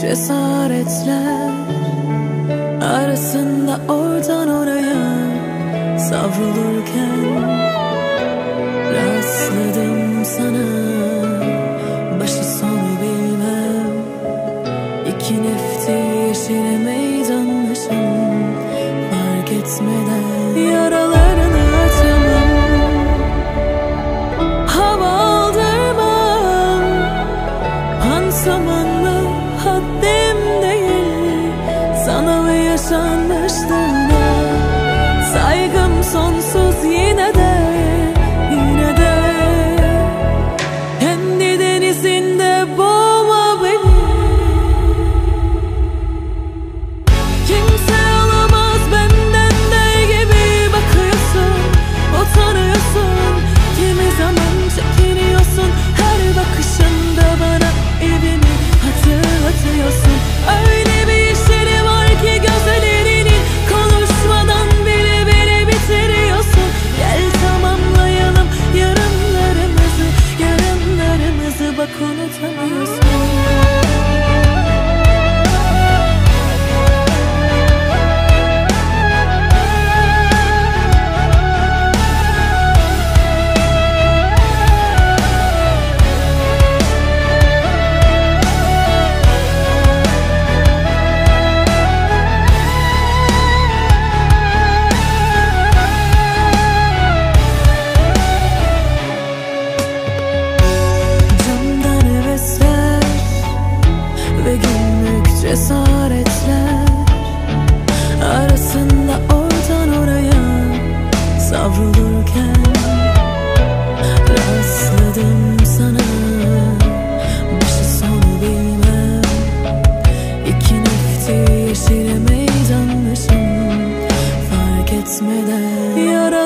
cesaretler Arasında oradan oraya savrulurken Rastladım sana. Başı sonu bilmem. İki nefti yeşile meydanlaşım Fark etmeden. yaralarını On the way your sun kavrulurken Rastladım sana. Başı şey sonu bilmem. İki nefti yeşile meydanmışım Fark etmeden. Yara